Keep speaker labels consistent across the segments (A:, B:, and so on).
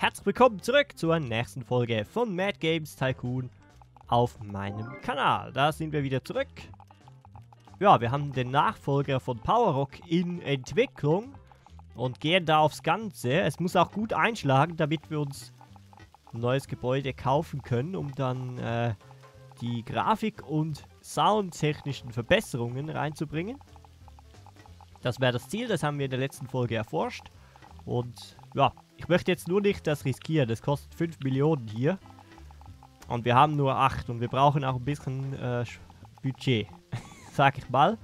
A: herzlich willkommen zurück zur nächsten Folge von Mad Games Tycoon auf meinem Kanal. Da sind wir wieder zurück. Ja, wir haben den Nachfolger von Powerrock in Entwicklung und gehen da aufs Ganze. Es muss auch gut einschlagen, damit wir uns ein neues Gebäude kaufen können, um dann äh, die Grafik- und soundtechnischen Verbesserungen reinzubringen. Das wäre das Ziel, das haben wir in der letzten Folge erforscht. Und ja, ich möchte jetzt nur nicht das riskieren. Das kostet 5 Millionen hier. Und wir haben nur 8 und wir brauchen auch ein bisschen äh, Budget, sag ich mal.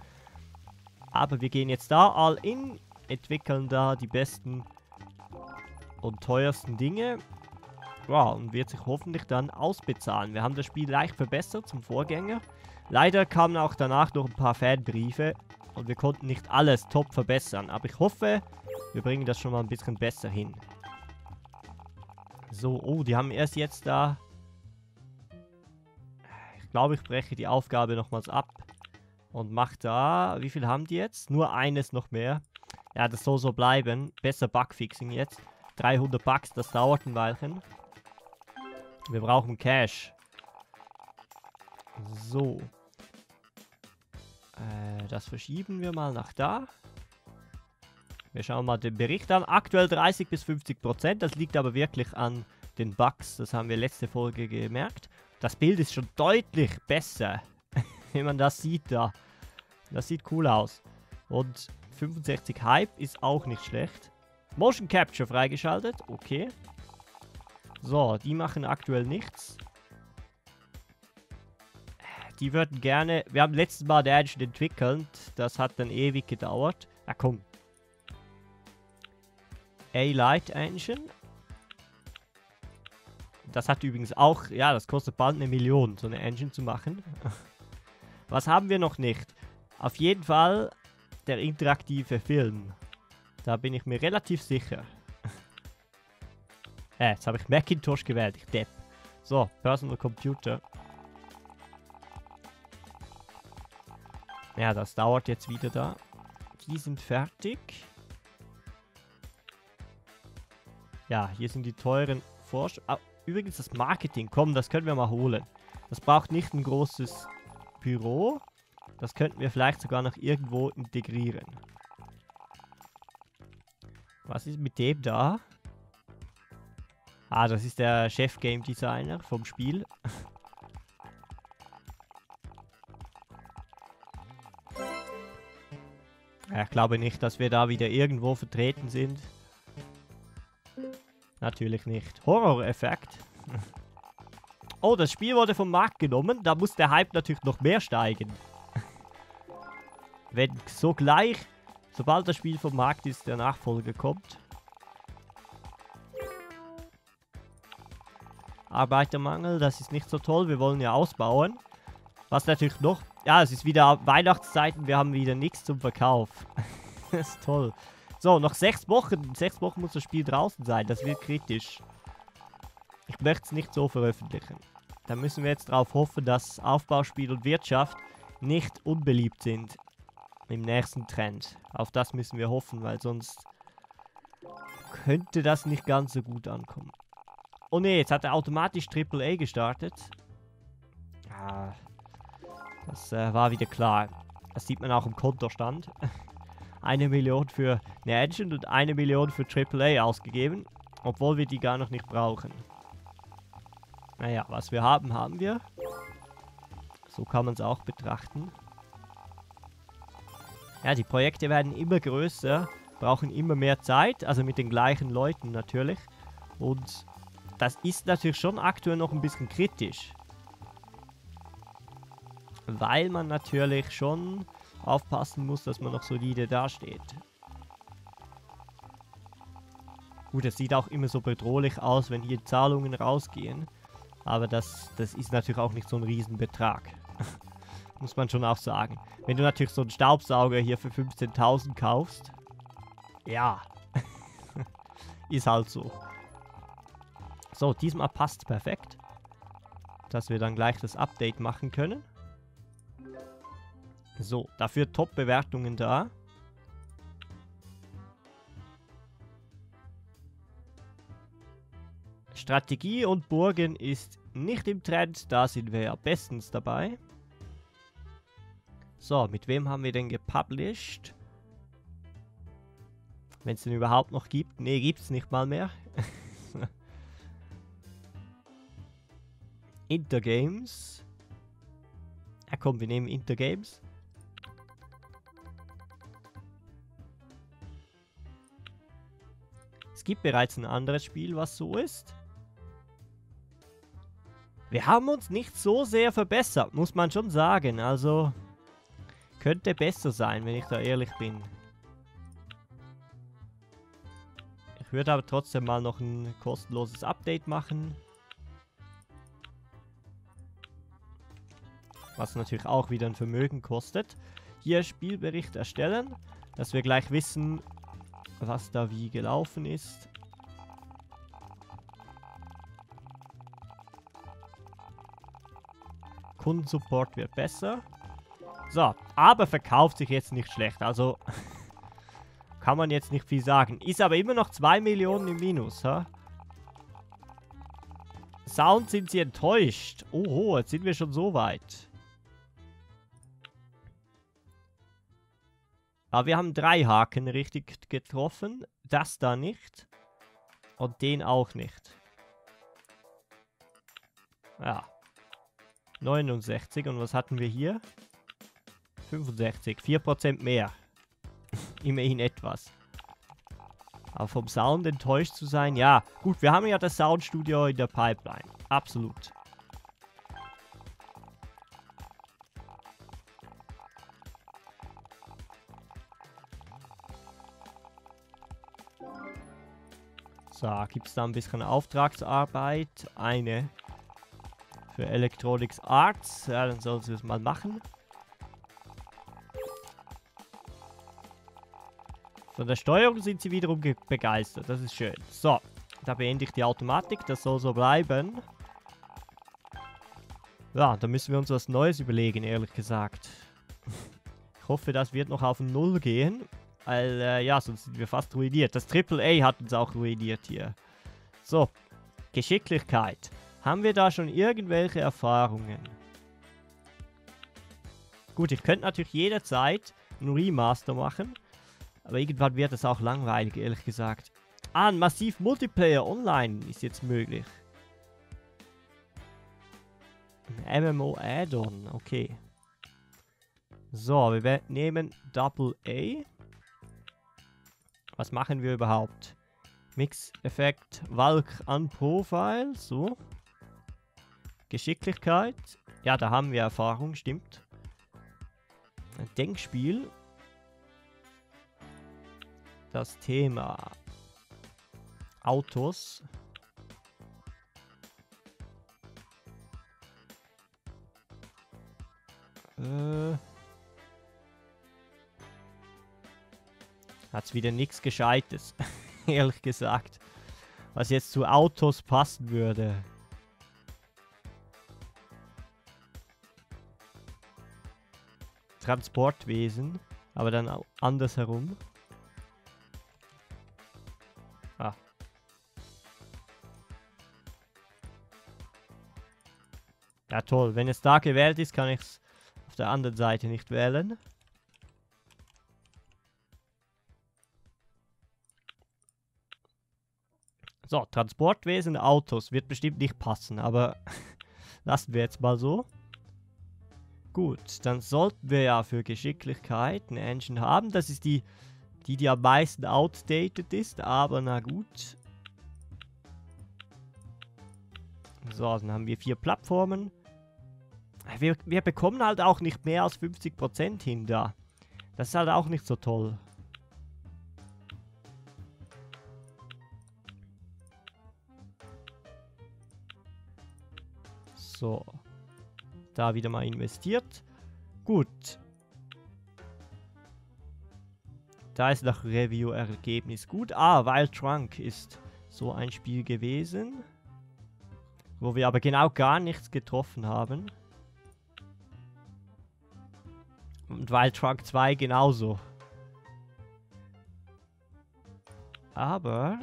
A: Aber wir gehen jetzt da all in, entwickeln da die besten und teuersten Dinge. Ja, und wird sich hoffentlich dann ausbezahlen. Wir haben das Spiel leicht verbessert zum Vorgänger. Leider kamen auch danach noch ein paar Fanbriefe und wir konnten nicht alles top verbessern. Aber ich hoffe, wir bringen das schon mal ein bisschen besser hin. So, oh, die haben erst jetzt da... Ich glaube, ich breche die Aufgabe nochmals ab. Und mache da... Wie viel haben die jetzt? Nur eines noch mehr. Ja, das soll so bleiben. Besser Bugfixing jetzt. 300 Bugs, das dauert ein Weilchen. Wir brauchen Cash. So. Äh, das verschieben wir mal nach da. Wir schauen mal den Bericht an. Aktuell 30 bis 50 Prozent. Das liegt aber wirklich an den Bugs. Das haben wir letzte Folge gemerkt. Das Bild ist schon deutlich besser. Wenn man das sieht da. Das sieht cool aus. Und 65 Hype ist auch nicht schlecht. Motion Capture freigeschaltet. Okay. So, die machen aktuell nichts. Die würden gerne... Wir haben letztes Mal der Engine entwickelt. Das hat dann ewig gedauert. Na komm, A-Light Engine. Das hat übrigens auch, ja, das kostet bald eine Million, so eine Engine zu machen. Was haben wir noch nicht? Auf jeden Fall der interaktive Film. Da bin ich mir relativ sicher. äh, jetzt habe ich Macintosh gewählt, ich depp. So, Personal Computer. Ja, das dauert jetzt wieder da. Die sind fertig. Ja, hier sind die teuren Forsch... Ah, übrigens das Marketing, komm, das können wir mal holen. Das braucht nicht ein großes Büro. Das könnten wir vielleicht sogar noch irgendwo integrieren. Was ist mit dem da? Ah, das ist der Chef-Game Designer vom Spiel. ich glaube nicht, dass wir da wieder irgendwo vertreten sind. Natürlich nicht. Horror-Effekt. Oh, das Spiel wurde vom Markt genommen. Da muss der Hype natürlich noch mehr steigen. Wenn sogleich, sobald das Spiel vom Markt ist, der Nachfolger kommt. Arbeitermangel, das ist nicht so toll. Wir wollen ja ausbauen. Was natürlich noch... Ja, es ist wieder Weihnachtszeit und wir haben wieder nichts zum Verkauf. das ist toll. So, noch sechs Wochen. In sechs Wochen muss das Spiel draußen sein. Das wird kritisch. Ich möchte es nicht so veröffentlichen. Da müssen wir jetzt darauf hoffen, dass Aufbauspiel und Wirtschaft nicht unbeliebt sind im nächsten Trend. Auf das müssen wir hoffen, weil sonst könnte das nicht ganz so gut ankommen. Oh ne, jetzt hat er automatisch AAA gestartet. Ah, das äh, war wieder klar. Das sieht man auch im Kontostand. eine Million für eine Engine und eine Million für AAA ausgegeben. Obwohl wir die gar noch nicht brauchen. Naja, was wir haben, haben wir. So kann man es auch betrachten. Ja, die Projekte werden immer größer, brauchen immer mehr Zeit, also mit den gleichen Leuten natürlich. Und das ist natürlich schon aktuell noch ein bisschen kritisch. Weil man natürlich schon aufpassen muss, dass man noch solide dasteht. Gut, es sieht auch immer so bedrohlich aus, wenn hier Zahlungen rausgehen. Aber das, das ist natürlich auch nicht so ein Riesenbetrag. muss man schon auch sagen. Wenn du natürlich so einen Staubsauger hier für 15.000 kaufst. Ja. ist halt so. So, diesmal passt perfekt. Dass wir dann gleich das Update machen können. So, dafür Top-Bewertungen da. Strategie und Burgen ist nicht im Trend, da sind wir ja bestens dabei. So, mit wem haben wir denn gepublished? Wenn es den überhaupt noch gibt. Ne, gibt es nicht mal mehr. Intergames. Ja komm, wir nehmen Intergames. Es gibt bereits ein anderes Spiel, was so ist. Wir haben uns nicht so sehr verbessert, muss man schon sagen. Also, könnte besser sein, wenn ich da ehrlich bin. Ich würde aber trotzdem mal noch ein kostenloses Update machen. Was natürlich auch wieder ein Vermögen kostet. Hier Spielbericht erstellen, dass wir gleich wissen, was da wie gelaufen ist. Kundensupport wird besser. So, aber verkauft sich jetzt nicht schlecht. Also kann man jetzt nicht viel sagen. Ist aber immer noch 2 Millionen im Minus, ha? Sound sind sie enttäuscht. Oho, jetzt sind wir schon so weit. Aber wir haben drei Haken richtig getroffen. Das da nicht. Und den auch nicht. Ja. 69. Und was hatten wir hier? 65. 4% mehr. Immerhin etwas. Aber vom Sound enttäuscht zu sein, ja. Gut, wir haben ja das Soundstudio in der Pipeline. Absolut. So, gibt es da ein bisschen Auftragsarbeit? Eine für Electronics Arts. Ja, dann sollen sie das mal machen. Von der Steuerung sind sie wiederum begeistert. Das ist schön. So, da beende ich die Automatik. Das soll so bleiben. Ja, da müssen wir uns was Neues überlegen, ehrlich gesagt. Ich hoffe, das wird noch auf Null gehen. Weil, äh, ja, sonst sind wir fast ruiniert. Das AAA hat uns auch ruiniert hier. So, Geschicklichkeit. Haben wir da schon irgendwelche Erfahrungen? Gut, ich könnte natürlich jederzeit ein Remaster machen. Aber irgendwann wird es auch langweilig, ehrlich gesagt. Ah, ein Massiv Multiplayer online ist jetzt möglich. Ein MMO Add-on, okay. So, wir nehmen Double A. Was machen wir überhaupt? Mix-Effekt Valk an Profile, so. Geschicklichkeit. Ja, da haben wir Erfahrung, stimmt. Denkspiel. Das Thema Autos. Äh... Hat's wieder nichts Gescheites. Ehrlich gesagt. Was jetzt zu Autos passen würde. Transportwesen. Aber dann andersherum. Ah. Ja toll, wenn es da gewählt ist, kann ich es auf der anderen Seite nicht wählen. So, Transportwesen, Autos. Wird bestimmt nicht passen, aber lassen wir jetzt mal so. Gut, dann sollten wir ja für Geschicklichkeit eine Engine haben. Das ist die, die, die am meisten outdated ist, aber na gut. So, dann haben wir vier Plattformen. Wir, wir bekommen halt auch nicht mehr als 50% hin da. Das ist halt auch nicht so toll. So. Da wieder mal investiert. Gut. Da ist nach Review-Ergebnis gut. Ah, Wild Trunk ist so ein Spiel gewesen. Wo wir aber genau gar nichts getroffen haben. Und Wild Trunk 2 genauso. Aber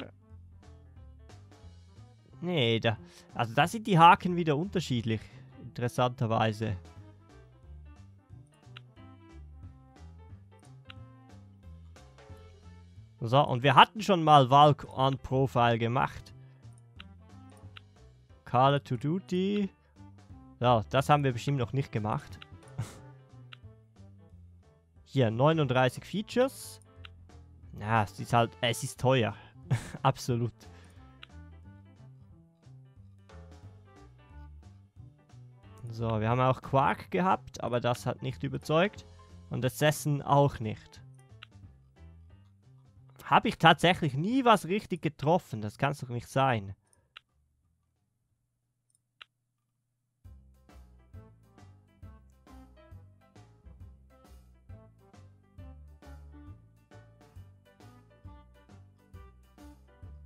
A: Nee, da, also da sind die Haken wieder unterschiedlich. Interessanterweise. So, und wir hatten schon mal Valk on Profile gemacht. Call to Duty. So, das haben wir bestimmt noch nicht gemacht. Hier, 39 Features. Ja, es ist halt, es ist teuer. Absolut. So, wir haben auch Quark gehabt, aber das hat nicht überzeugt. Und Assassin auch nicht habe ich tatsächlich nie was richtig getroffen. Das kann es doch nicht sein.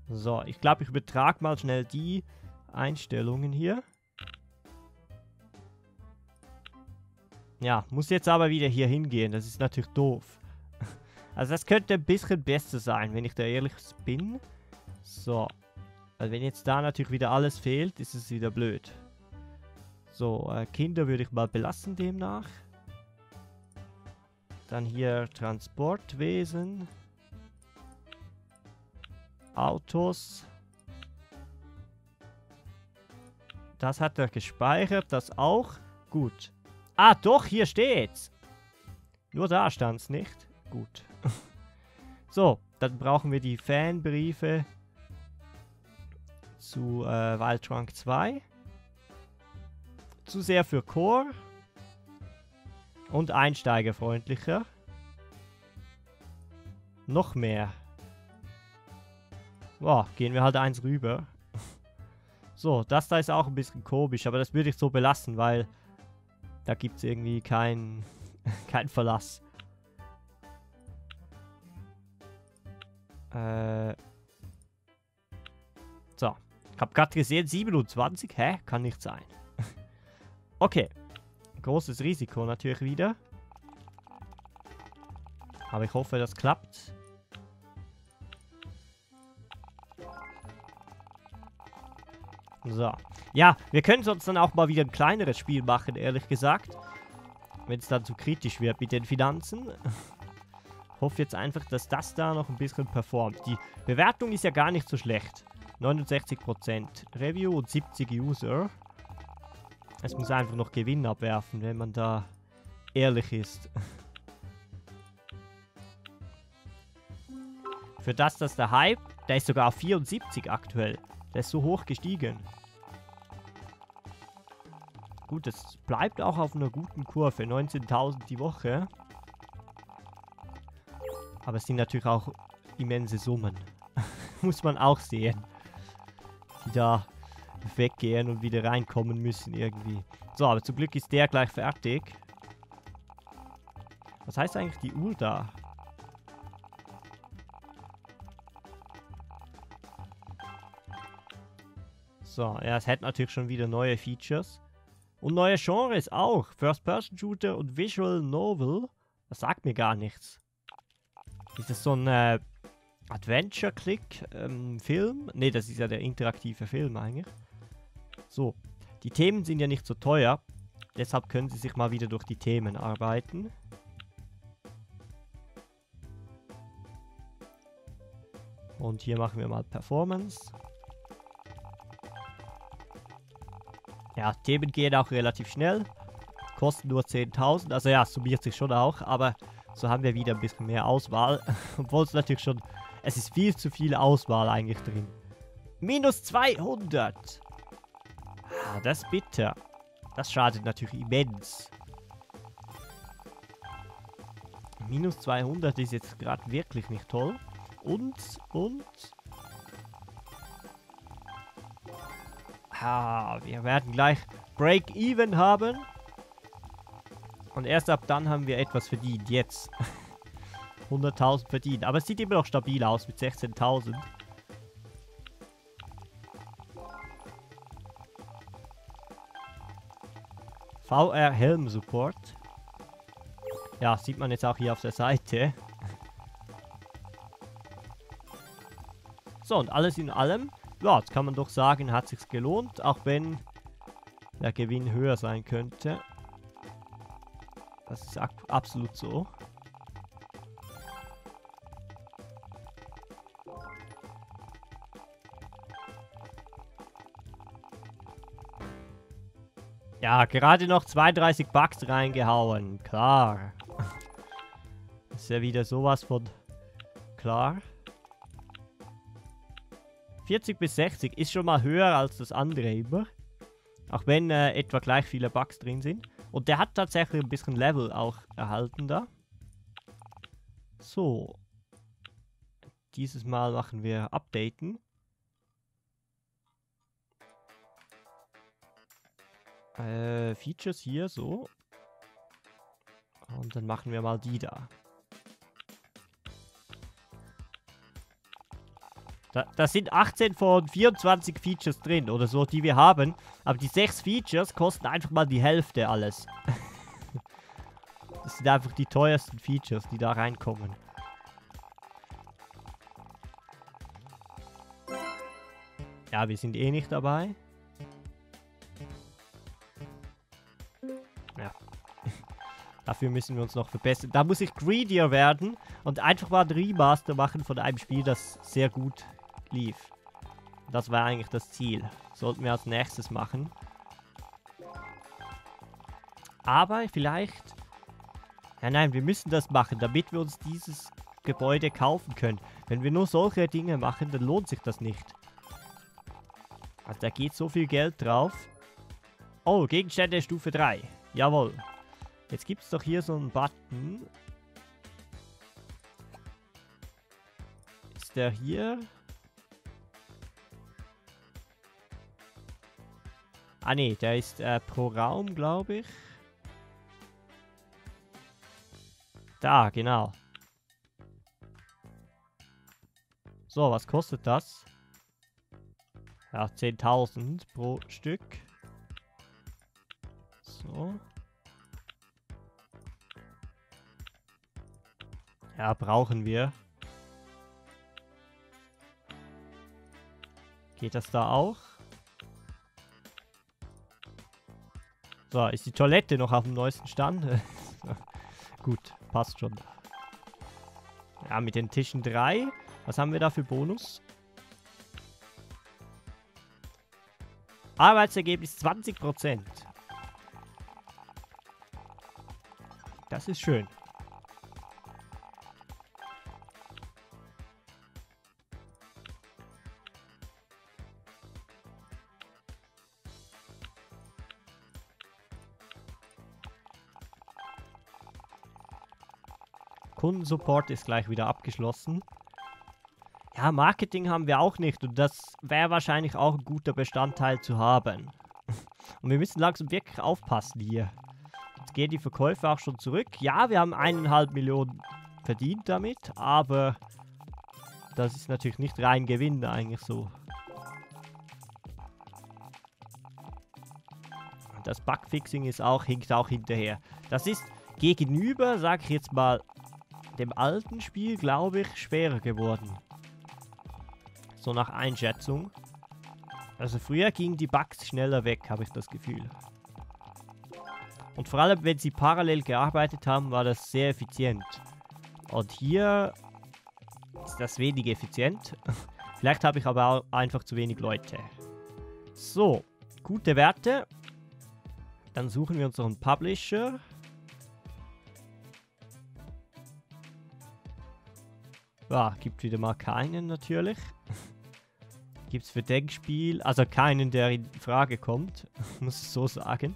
A: So, ich glaube, ich übertrage mal schnell die Einstellungen hier. Ja, muss jetzt aber wieder hier hingehen. Das ist natürlich doof. Also das könnte ein bisschen besser sein, wenn ich da ehrlich bin. So. Also wenn jetzt da natürlich wieder alles fehlt, ist es wieder blöd. So, äh, Kinder würde ich mal belassen demnach. Dann hier Transportwesen. Autos. Das hat er gespeichert, das auch. Gut. Ah, doch, hier steht's. Nur da stand's nicht. Gut. so, dann brauchen wir die Fanbriefe zu äh, Wildtrunk 2. Zu sehr für Core. Und einsteigerfreundlicher. Noch mehr. Boah, gehen wir halt eins rüber. so, das da ist auch ein bisschen komisch, aber das würde ich so belassen, weil da gibt es irgendwie keinen kein Verlass. Äh. So. Ich habe gerade gesehen, 27. Hä? Kann nicht sein. okay. Großes Risiko natürlich wieder. Aber ich hoffe, das klappt. So. Ja, wir können sonst dann auch mal wieder ein kleineres Spiel machen, ehrlich gesagt. Wenn es dann zu kritisch wird mit den Finanzen. hoffe jetzt einfach, dass das da noch ein bisschen performt. Die Bewertung ist ja gar nicht so schlecht. 69% Review und 70 User. Es muss einfach noch Gewinn abwerfen, wenn man da ehrlich ist. Für das, dass der Hype, der ist sogar auf 74 aktuell. Der ist so hoch gestiegen. Gut, es bleibt auch auf einer guten Kurve. 19.000 die Woche. Aber es sind natürlich auch immense Summen. Muss man auch sehen. Die da weggehen und wieder reinkommen müssen irgendwie. So, aber zum Glück ist der gleich fertig. Was heißt eigentlich die Uhr da? So, ja, es hat natürlich schon wieder neue Features. Und neue Genres auch. First-Person-Shooter und Visual Novel. Das sagt mir gar nichts. Ist das so ein äh, Adventure-Click-Film? Ähm, ne, das ist ja der interaktive Film eigentlich. So, die Themen sind ja nicht so teuer. Deshalb können Sie sich mal wieder durch die Themen arbeiten. Und hier machen wir mal Performance. Ja, Themen gehen auch relativ schnell. Kosten nur 10.000. Also ja, summiert sich schon auch. Aber so haben wir wieder ein bisschen mehr Auswahl. Obwohl es natürlich schon... Es ist viel zu viel Auswahl eigentlich drin. Minus 200. Ah, das ist bitter. Das schadet natürlich immens. Minus 200 ist jetzt gerade wirklich nicht toll. Und, und... Ah, wir werden gleich Break-Even haben. Und erst ab dann haben wir etwas verdient. Jetzt. 100.000 verdient. Aber es sieht immer noch stabil aus mit 16.000. VR Helm Support. Ja, sieht man jetzt auch hier auf der Seite. So, und alles in allem ja, jetzt kann man doch sagen, hat sich's gelohnt, auch wenn der Gewinn höher sein könnte. Das ist absolut so. Ja, gerade noch 32 Bucks reingehauen. Klar. ist ja wieder sowas von klar. 40 bis 60 ist schon mal höher als das andere immer. Auch wenn äh, etwa gleich viele Bugs drin sind. Und der hat tatsächlich ein bisschen Level auch erhalten da. So. Dieses Mal machen wir Updaten. Äh, Features hier, so. Und dann machen wir mal die da. Da, da, sind 18 von 24 Features drin oder so, die wir haben. Aber die 6 Features kosten einfach mal die Hälfte alles. das sind einfach die teuersten Features, die da reinkommen. Ja, wir sind eh nicht dabei. Ja. Dafür müssen wir uns noch verbessern. Da muss ich greedier werden und einfach mal ein Remaster machen von einem Spiel, das sehr gut lief. Das war eigentlich das Ziel. Sollten wir als nächstes machen. Aber vielleicht... Ja nein, wir müssen das machen, damit wir uns dieses Gebäude kaufen können. Wenn wir nur solche Dinge machen, dann lohnt sich das nicht. Also da geht so viel Geld drauf. Oh, Gegenstände Stufe 3. Jawohl. Jetzt gibt es doch hier so einen Button. Ist der hier? Ah ne, der ist äh, pro Raum, glaube ich. Da, genau. So, was kostet das? Ja, 10.000 pro Stück. So. Ja, brauchen wir. Geht das da auch? So, ist die Toilette noch auf dem neuesten Stand? Gut, passt schon. Ja, mit den Tischen 3. Was haben wir da für Bonus? Arbeitsergebnis 20%. Das ist schön. Kundensupport ist gleich wieder abgeschlossen. Ja, Marketing haben wir auch nicht und das wäre wahrscheinlich auch ein guter Bestandteil zu haben. Und wir müssen langsam wirklich aufpassen hier. Jetzt gehen die Verkäufe auch schon zurück. Ja, wir haben eineinhalb Millionen verdient damit, aber das ist natürlich nicht rein Gewinn eigentlich so. Das Bugfixing ist auch, hinkt auch hinterher. Das ist gegenüber, sag ich jetzt mal, dem alten Spiel, glaube ich, schwerer geworden. So nach Einschätzung. Also früher gingen die Bugs schneller weg, habe ich das Gefühl. Und vor allem, wenn sie parallel gearbeitet haben, war das sehr effizient. Und hier ist das wenig effizient. Vielleicht habe ich aber auch einfach zu wenig Leute. So, gute Werte. Dann suchen wir uns noch einen Publisher. Ja, gibt wieder mal keinen natürlich. gibt es für Denkspiel, also keinen, der in Frage kommt, muss ich so sagen.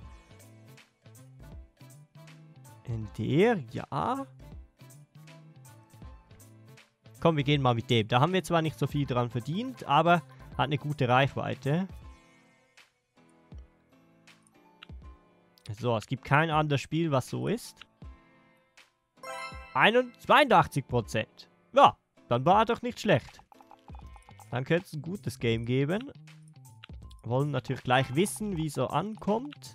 A: In der, ja. Komm, wir gehen mal mit dem. Da haben wir zwar nicht so viel dran verdient, aber hat eine gute Reichweite. So, es gibt kein anderes Spiel, was so ist. 82 Prozent. Ja, dann war er doch nicht schlecht. Dann könnte es ein gutes Game geben. Wollen natürlich gleich wissen, wie es so ankommt.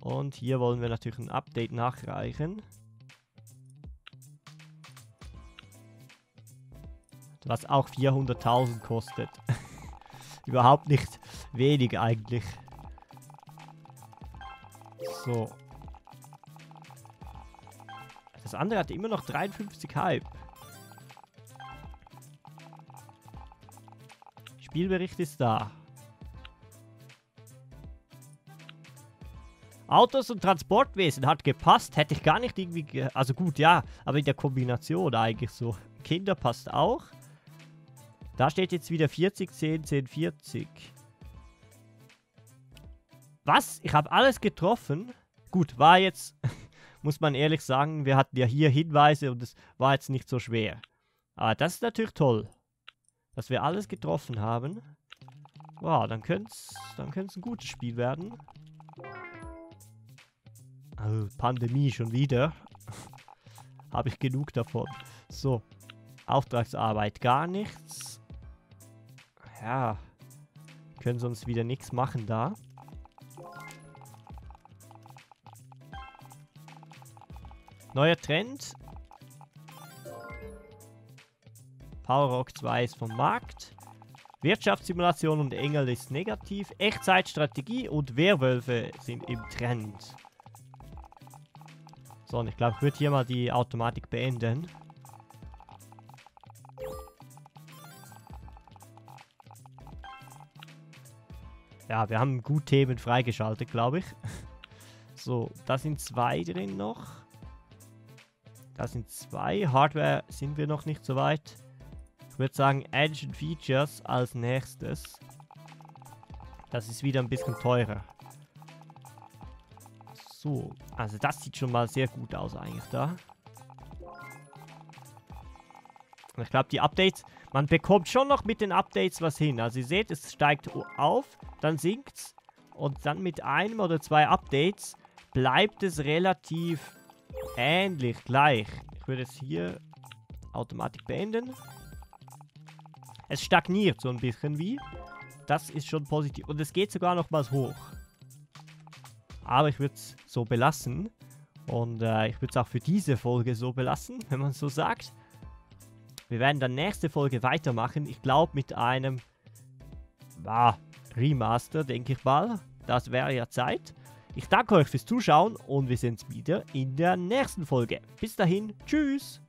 A: Und hier wollen wir natürlich ein Update nachreichen. Was auch 400.000 kostet. überhaupt nicht wenig eigentlich. So. Das andere hat immer noch 53 Hype. Spielbericht ist da. Autos und Transportwesen hat gepasst. Hätte ich gar nicht irgendwie... also gut, ja. Aber in der Kombination eigentlich so. Kinder passt auch. Da steht jetzt wieder 40, 10, 10, 40. Was? Ich habe alles getroffen? Gut, war jetzt... muss man ehrlich sagen, wir hatten ja hier Hinweise und es war jetzt nicht so schwer. Aber das ist natürlich toll. Dass wir alles getroffen haben. Wow, dann könnte es dann ein gutes Spiel werden. Also Pandemie schon wieder. Habe ich genug davon. So. Auftragsarbeit gar nichts. Ja. Können sonst wieder nichts machen da. Neuer Trend. Power Rock 2 ist vom Markt. Wirtschaftssimulation und Engel ist negativ. Echtzeitstrategie und Werwölfe sind im Trend. So, und ich glaube, ich würde hier mal die Automatik beenden. Ja, wir haben gut Themen freigeschaltet, glaube ich. So, da sind zwei drin noch. Da sind zwei. Hardware sind wir noch nicht so weit. Würde sagen, Engine Features als nächstes. Das ist wieder ein bisschen teurer. So, also das sieht schon mal sehr gut aus eigentlich da. ich glaube, die Updates, man bekommt schon noch mit den Updates was hin. Also ihr seht, es steigt auf, dann sinkt es. Und dann mit einem oder zwei Updates bleibt es relativ ähnlich gleich. Ich würde es hier Automatik beenden. Es stagniert so ein bisschen wie. Das ist schon positiv. Und es geht sogar nochmals hoch. Aber ich würde es so belassen. Und äh, ich würde es auch für diese Folge so belassen, wenn man so sagt. Wir werden dann nächste Folge weitermachen. Ich glaube mit einem ah, Remaster, denke ich mal. Das wäre ja Zeit. Ich danke euch fürs Zuschauen und wir sehen uns wieder in der nächsten Folge. Bis dahin, tschüss!